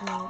Wow.